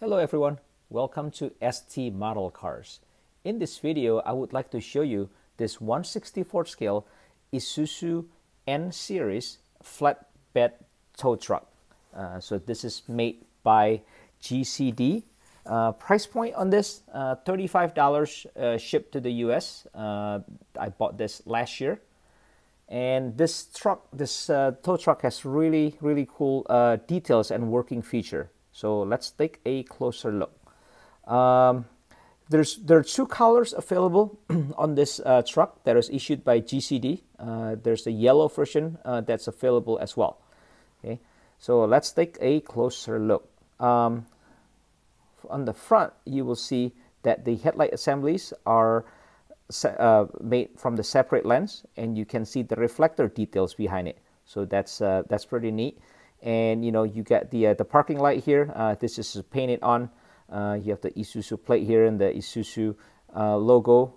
Hello everyone, welcome to ST Model Cars. In this video, I would like to show you this 164 scale Isuzu N Series flatbed tow truck. Uh, so this is made by GCD. Uh, price point on this, uh, $35 uh, shipped to the US. Uh, I bought this last year. And this truck, this uh, tow truck has really, really cool details and working feature. So let's take a closer look. Um, there's there are two colors available on this uh, truck that is issued by GCD. Uh, there's a yellow version uh, that's available as well. Okay, so let's take a closer look. Um, on the front, you will see that the headlight assemblies are uh, made from the separate lens, and you can see the reflector details behind it. So that's uh, that's pretty neat and you know you get the uh, the parking light here. Uh, this is painted on. Uh, you have the Isuzu plate here and the Isuzu uh, logo.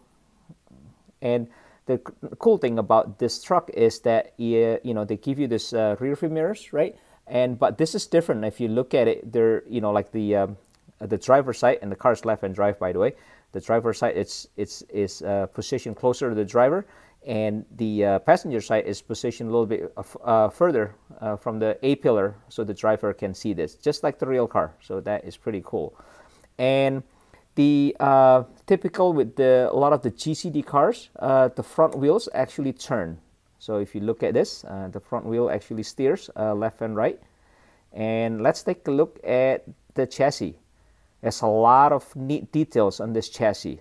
And the cool thing about this truck is that you know they give you this uh, rear view mirrors right? And but this is different. If you look at it they're you know like the um, the driver side and the car's left hand drive by the way. The driver side it's it's is uh, positioned closer to the driver and the uh, passenger side is positioned a little bit uh, further uh, from the A pillar so the driver can see this, just like the real car. So that is pretty cool. And the uh, typical with the, a lot of the GCD cars, uh, the front wheels actually turn. So if you look at this, uh, the front wheel actually steers left and right. And let's take a look at the chassis. There's a lot of neat details on this chassis.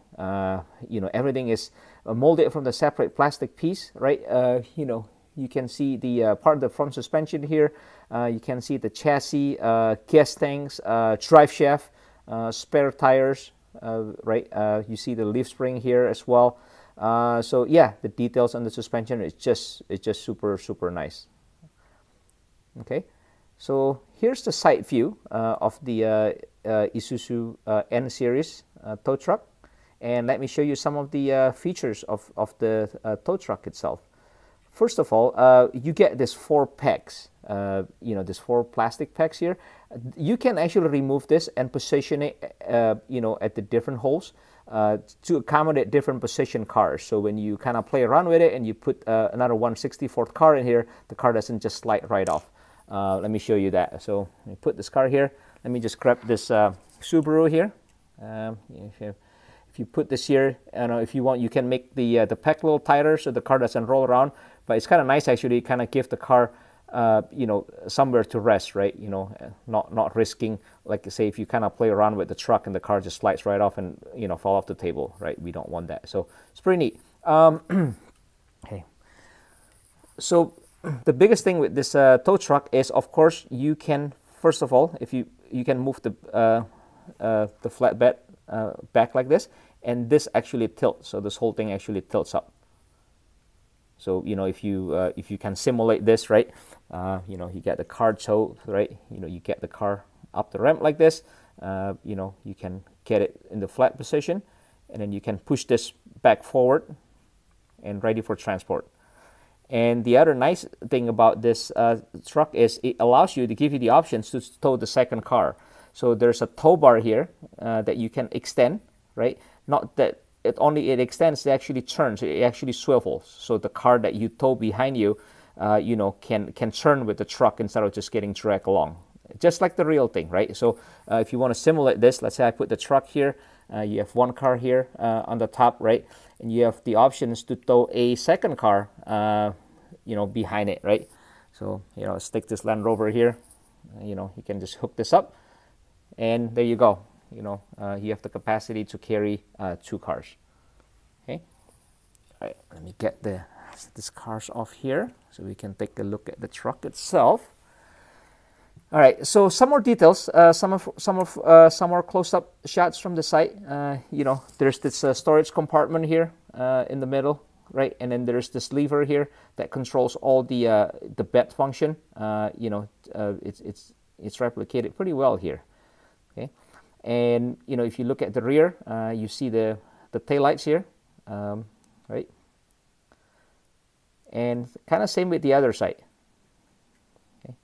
you know, everything is uh, molded from the separate plastic piece, right? Uh, you know, you can see the uh, part of the front suspension here. you can see the chassis, gas tanks, drive shaft, spare tires, right? you see the leaf spring here as well. Uh, so yeah, the details on the suspension is just it's just super super nice. Okay, so here's the side view uh, of the uh, Isuzu N series tow truck. And let me show you some of the uh, features of, of the uh, tow truck itself. First of all, uh, you get this four pegs, uh, you know, this four plastic pegs here. You can actually remove this and position it, uh, you know, at the different holes uh, to accommodate different position cars. So when you kind of play around with it and you put another 164th car in here, the car doesn't just slide right off. let me show you that. So let me put this car here. Let me just grab this Subaru here. Um, you put this here, know, if you want, you can make the uh, the pack a little tighter so the car doesn't roll around. But it's kind of nice actually, kind of give the car, uh, you know, somewhere to rest, right? You know, uh, not not risking like say if you kind of play around with the truck and the car just slides right off and you know fall off the table, right? We don't want that. So it's pretty neat. Um, okay. So the biggest thing with this uh, tow truck is, of course, you can first of all, if you you can move the uh, uh, the flatbed uh, back like this and this actually tilts so this whole thing actually tilts up. So you know if you uh, if you can simulate this right uh, you know you get the car towed right you know you get the car up the ramp like this uh, you know you can get it in the flat position and then you can push this back forward and ready for transport. And the other nice thing about this uh, truck is it allows you to give you the options to tow the second car. So there's a tow bar here uh, that you can extend, right? Not that it only it extends, it actually turns, it actually swivels. So the car that you tow behind you, uh, you know, can can turn with the truck instead of just getting dragged along. Just like the real thing, right? So uh, if you want to simulate this, let's say I put the truck here, uh, you have one car here uh, on the top, right? And you have the options to tow a second car, uh, you know, behind it, right? So, you know, stick this Land Rover here, you know, you can just hook this up and there you go you know uh, you have the capacity to carry uh, two cars. Okay? All right let me get the this cars off here so we can take a look at the truck itself. All right so some more details uh, some of some of uh, some more close-up shots from the side uh, you know there's this uh, storage compartment here in the middle right? And then there's this lever here that controls all the the bed function. You know it's it's it's replicated pretty well here. Okay, and you know if you look at the rear, uh, you see the the tail lights here, um, right? And kind of same with the other side. Okay.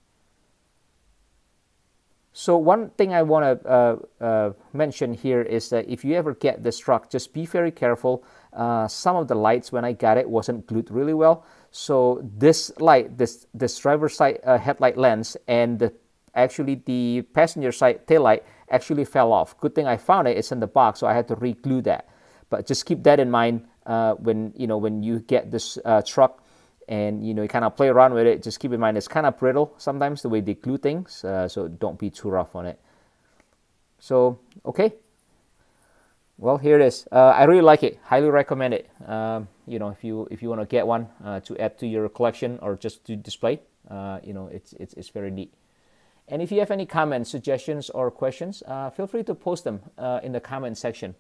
So one thing I want to uh, uh, mention here is that if you ever get this truck, just be very careful. Uh, some of the lights when I got it wasn't glued really well. So this light, this this driver side uh, headlight lens and the, actually the passenger side tail light actually fell off. Good thing I found it. It's in the box, so I had to re-glue that. But just keep that in mind uh, when you know when you get this uh, truck and you know you kind of play around with it. Just keep in mind it's kind of brittle sometimes the way they glue things, uh, so don't be too rough on it. So okay, well here it is. Uh, I really like it. Highly recommend it. Um, you know if you if you want to get one uh, to add to your collection or just to display, uh, you know it's it's it's very neat. And if you have any comments, suggestions, or questions, uh, feel free to post them uh, in the comment section.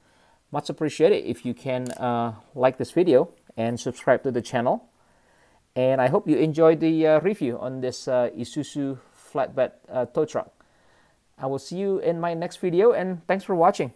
Much appreciated if you can uh, like this video and subscribe to the channel. And I hope you enjoyed the uh, review on this uh, Isuzu flatbed uh, tow truck. I will see you in my next video and thanks for watching.